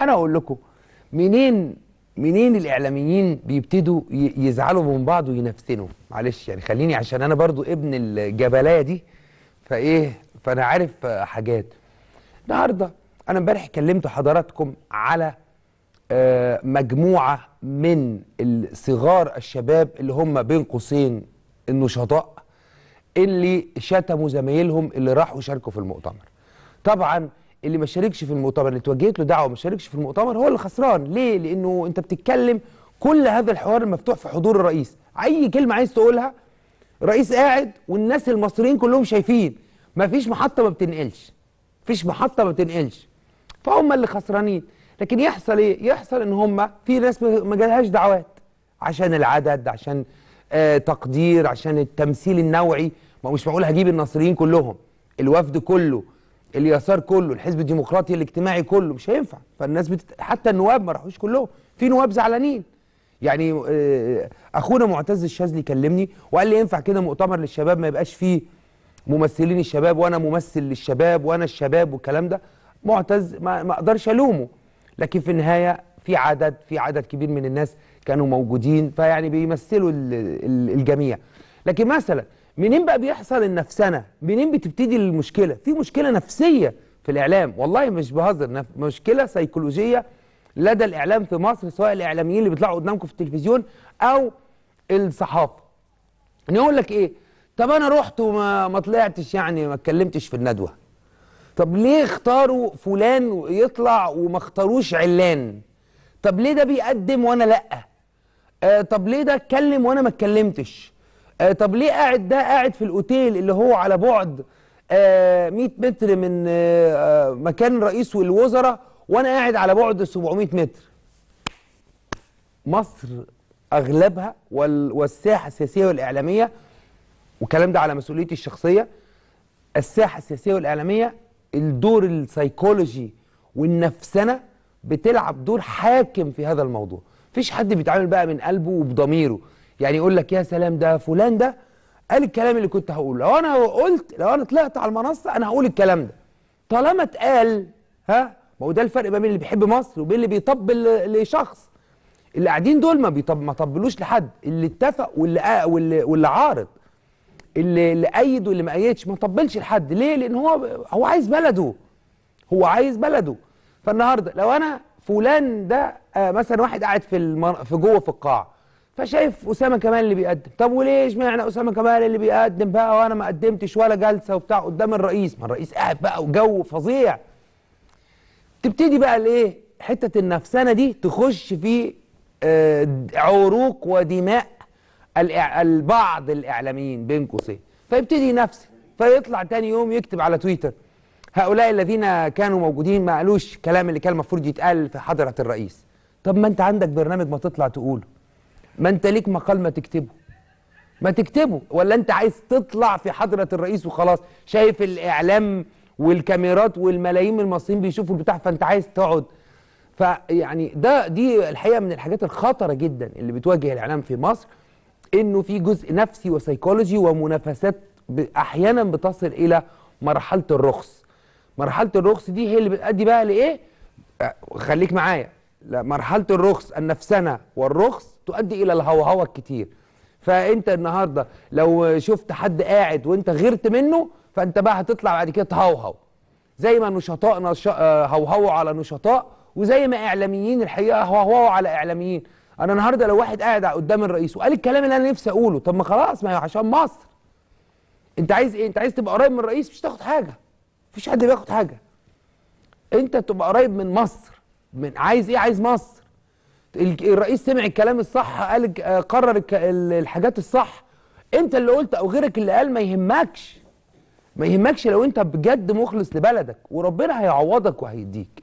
أنا أقول لكم منين منين الإعلاميين بيبتدوا يزعلوا من بعض وينفسنوا؟ معلش يعني خليني عشان أنا برضو ابن الجبلايه دي فإيه فأنا عارف حاجات. النهارده أنا امبارح كلمت حضراتكم على آه، مجموعة من صغار الشباب اللي هم بين قوسين النشطاء اللي شتموا زمايلهم اللي راحوا شاركوا في المؤتمر. طبعا اللي ما شاركش في المؤتمر اللي اتوجهت له دعوة وما شاركش في المؤتمر هو اللي خسران. ليه؟ لأنه أنت بتتكلم كل هذا الحوار المفتوح في حضور الرئيس. أي كلمة عايز تقولها الرئيس قاعد والناس المصريين كلهم شايفين. ما فيش محطة ما بتنقلش. فيش محطة ما بتنقلش. فهم اللي خسرانين. لكن يحصل إيه؟ يحصل إن هم في ناس ما ما جالهاش دعوات. عشان العدد عشان آه تقدير عشان التمثيل النوعي. ما مش معقول هجيب الناصريين كلهم. الوفد كله. اليسار كله الحزب الديمقراطي الاجتماعي كله مش هينفع. فالناس بتت... حتى النواب ما راحوش كلهم. في نواب زعلانين. يعني آه، أخونا معتز الشاذلي كلمني وقال لي ينفع كده مؤتمر للشباب ما يبقاش فيه ممثلين الشباب وأنا ممثل للشباب وأنا الشباب والكلام ده. معتز ما, ما أقدرش ألومه. لكن في النهاية في عدد في عدد كبير من الناس كانوا موجودين فيعني بيمثلوا ال- ال- الجميع. لكن مثلا منين بقى بيحصل النفسنة؟ منين بتبتدي المشكلة؟ في مشكلة نفسية في الإعلام والله مش بهزر مشكلة سيكولوجية لدى الإعلام في مصر سواء الإعلاميين اللي بيطلعوا قدامكم في التلفزيون أو الصحافة. يقول لك إيه؟ طب أنا رحت وما ما طلعتش يعني ما اتكلمتش في الندوة. طب ليه اختاروا فلان يطلع وما اختاروش علان؟ طب ليه ده بيقدم وأنا لأ؟ آه طب ليه ده اتكلم وأنا ما اتكلمتش؟ آه طب ليه قاعد ده قاعد في الأوتيل اللي هو على بعد آه 100 متر من آه آه، مكان رئيس الوزراء وأنا قاعد على بعد 700 متر؟ مصر أغلبها وال- والساحة السياسية والإعلامية والكلام ده على مسؤوليتي الشخصية الساحة السياسية والإعلامية الدور السيكولوجي والنفسنه بتلعب دور حاكم في هذا الموضوع. مفيش حد بيتعامل بقى من قلبه وبضميره. يعني يقول لك يا سلام ده فلان ده قال الكلام اللي كنت هقوله. لو أنا قلت لو أنا طلعت على المنصة أنا هقول الكلام ده. طالما اتقال ها ما هو ده الفرق بين اللي بيحب مصر وبين اللي بيطبل لشخص. اللي قاعدين دول ما بيطب ما طبلوش لحد. اللي اتفق واللي واللي, واللي عارض. اللي اللي ايد واللي ما ايدش ما طبلش لحد. ليه؟ لأن هو هو عايز بلده. هو عايز بلده. فالنهاردة لو أنا فلان ده آه مثلا واحد قاعد في المن... في جوه في القاعة فشايف أسامة كمال اللي بيقدم. طب وليه اشمعنى أسامة كمال اللي بيقدم بقى وأنا ما قدمتش ولا جلسة وبتاع قدام الرئيس؟ ما الرئيس قاعد بقى وجو فظيع. تبتدي بقى الايه حتة النفسنه دي تخش في آه، عروق ودماء البعض الإعلاميين بين قوسين. فيبتدي ينفسن فيطلع تاني يوم يكتب على تويتر هؤلاء الذين كانوا موجودين ما قالوش كلام اللي كان المفروض يتقال في حضرة الرئيس. طب ما أنت عندك برنامج ما تطلع تقوله. ما انت ليك مقال ما تكتبه. ما تكتبه. ولا انت عايز تطلع في حضرة الرئيس وخلاص. شايف الإعلام والكاميرات والملايين من المصريين بيشوفوا البتاع فانت عايز تقعد. فيعني ده دي الحقيقة من الحاجات الخطرة جدا اللي بتواجه الإعلام في مصر إنه في جزء نفسي وسيكولوجي ومنافسات أحيانا بتصل إلى مرحلة الرخص. مرحلة الرخص دي هي اللي بتؤدي بقى لإيه؟ خليك معايا. مرحلة الرخص النفسنة والرخص تؤدي إلى الهوهوة الكتير فأنت النهارده لو شفت حد قاعد وأنت غيرت منه فأنت بقى هتطلع بعد كده تهوهو. زي ما نشطاء نش... هوهوا على نشطاء وزي ما إعلاميين الحقيقة هوهوا على إعلاميين. أنا النهارده لو واحد قاعد قدام الرئيس وقال الكلام اللي أنا نفسي أقوله طب ما خلاص ما هي عشان مصر. أنت عايز إيه؟ أنت عايز تبقى قريب من الرئيس؟ مش تاخد حاجة. مفيش حد بياخد حاجة. أنت تبقى قريب من مصر. من عايز إيه؟ عايز مصر. الرئيس سمع الكلام الصح قال آه، قرر الحاجات الصح. انت اللي قلت أو غيرك اللي قال ما يهمكش. ما يهمكش لو انت بجد مخلص لبلدك وربنا هيعوضك وهيديك.